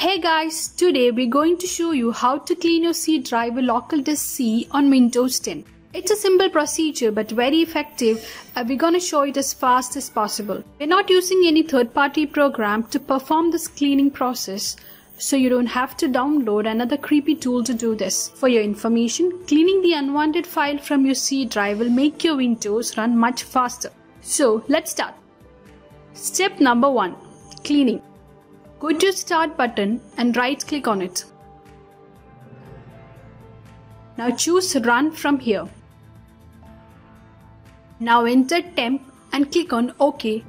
Hey guys, today we're going to show you how to clean your C drive with local disk C on Windows 10. It's a simple procedure but very effective and we're gonna show it as fast as possible. We're not using any third-party program to perform this cleaning process so you don't have to download another creepy tool to do this. For your information, cleaning the unwanted file from your C drive will make your Windows run much faster. So let's start. Step number 1. Cleaning. Go to Start button and right click on it. Now choose Run from here. Now enter temp and click on OK.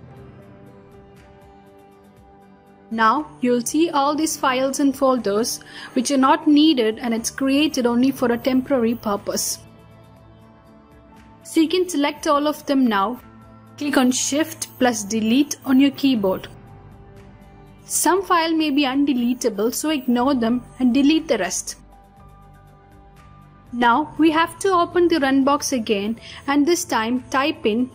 Now you'll see all these files and folders which are not needed and it's created only for a temporary purpose. So you can select all of them now. Click on Shift plus Delete on your keyboard. Some file may be undeletable so ignore them and delete the rest. Now we have to open the run box again and this time type in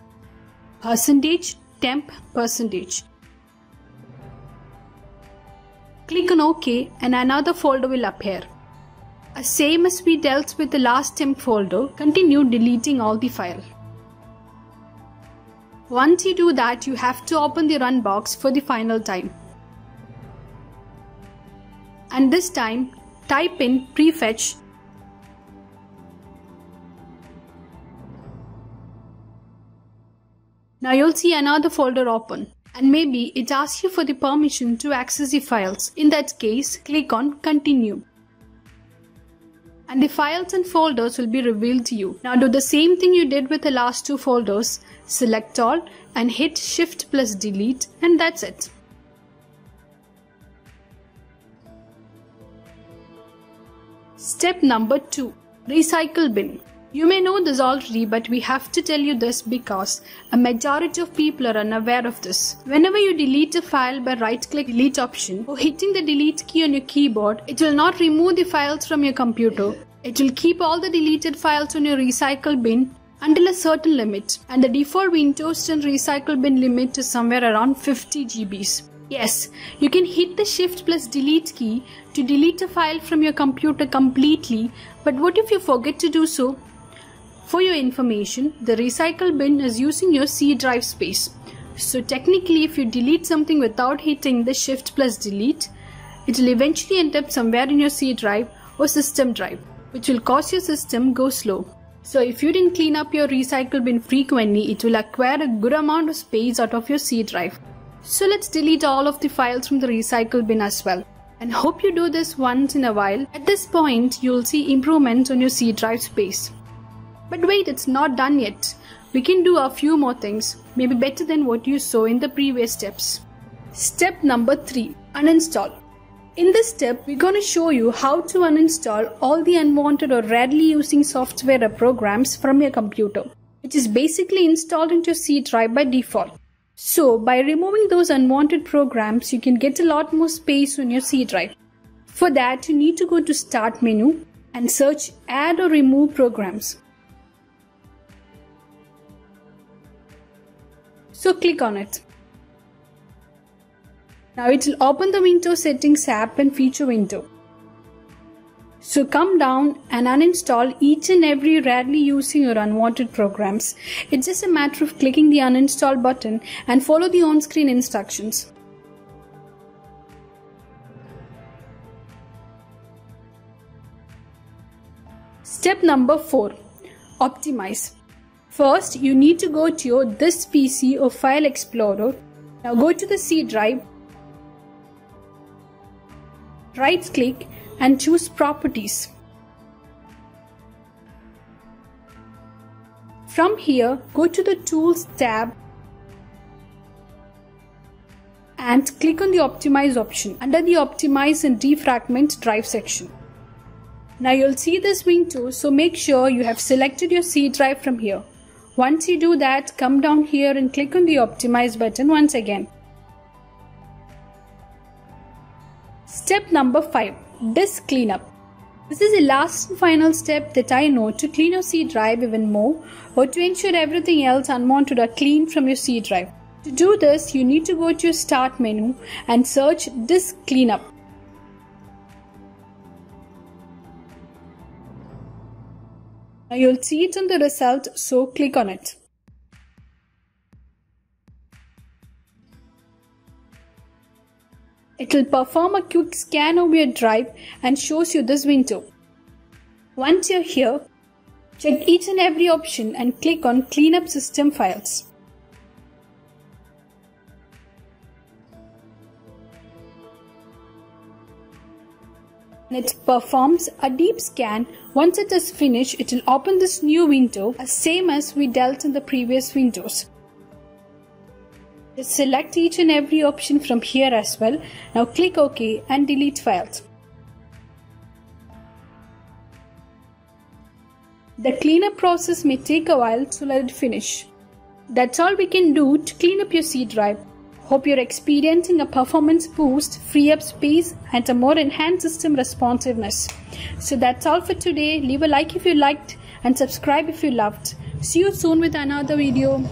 percentage temp percentage. Click on OK and another folder will appear. Same as we dealt with the last temp folder, continue deleting all the file. Once you do that, you have to open the run box for the final time and this time type in prefetch Now you'll see another folder open and maybe it asks you for the permission to access the files. In that case, click on continue. And the files and folders will be revealed to you. Now do the same thing you did with the last two folders. Select all and hit shift plus delete and that's it. Step number 2 Recycle bin. You may know this already, but we have to tell you this because a majority of people are unaware of this. Whenever you delete a file by right click delete option or hitting the delete key on your keyboard, it will not remove the files from your computer. It will keep all the deleted files on your recycle bin until a certain limit and the default Windows 10 recycle bin limit is somewhere around 50 GBs. Yes, you can hit the shift plus delete key to delete a file from your computer completely, but what if you forget to do so? For your information, the recycle bin is using your C drive space. So technically if you delete something without hitting the shift plus delete, it will eventually end up somewhere in your C drive or system drive, which will cause your system go slow. So if you didn't clean up your recycle bin frequently, it will acquire a good amount of space out of your C drive. So let's delete all of the files from the recycle bin as well. And hope you do this once in a while. At this point, you'll see improvements on your C drive space. But wait, it's not done yet. We can do a few more things, maybe better than what you saw in the previous steps. Step number 3. Uninstall. In this step, we're going to show you how to uninstall all the unwanted or rarely using software or programs from your computer, which is basically installed into your C drive by default. So by removing those unwanted programs, you can get a lot more space on your C drive. For that, you need to go to Start menu and search Add or Remove Programs. So click on it. Now it will open the Windows Settings app and feature window. So come down and uninstall each and every rarely using or unwanted programs. It's just a matter of clicking the uninstall button and follow the on-screen instructions. Step number 4. Optimize. First, you need to go to your This PC or File Explorer. Now go to the C drive. Right click and choose Properties. From here, go to the Tools tab and click on the Optimize option under the Optimize and Defragment drive section. Now you'll see this window, so make sure you have selected your C drive from here. Once you do that, come down here and click on the Optimize button once again. Step number 5 Disk Cleanup. This is the last and final step that I know to clean your C drive even more or to ensure everything else unwanted are cleaned from your C drive. To do this, you need to go to your Start menu and search Disk Cleanup. Now you'll see it on the result, so click on it. It will perform a quick scan of your drive and shows you this window. Once you're here, check each and every option and click on Clean up System Files. It performs a deep scan. Once it is finished, it will open this new window, same as we dealt in the previous windows. Select each and every option from here as well. Now click OK and delete files. The cleanup process may take a while, so let it finish. That's all we can do to clean up your C drive. Hope you're experiencing a performance boost, free up space, and a more enhanced system responsiveness. So that's all for today. Leave a like if you liked and subscribe if you loved. See you soon with another video.